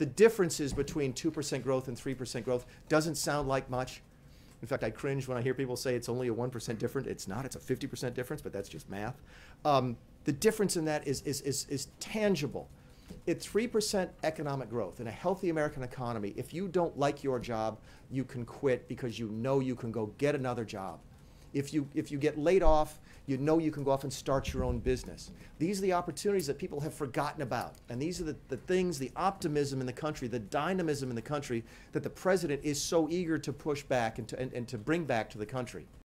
the differences between 2% growth and 3% growth doesn't sound like much. In fact, I cringe when I hear people say it's only a 1% difference. It's not, it's a 50% difference, but that's just math. Um, the difference in that is, is, is, is tangible. At 3% economic growth in a healthy American economy, if you don't like your job, you can quit because you know you can go get another job. If you, if you get laid off, you know you can go off and start your own business. These are the opportunities that people have forgotten about. And these are the, the things, the optimism in the country, the dynamism in the country that the president is so eager to push back and to, and, and to bring back to the country.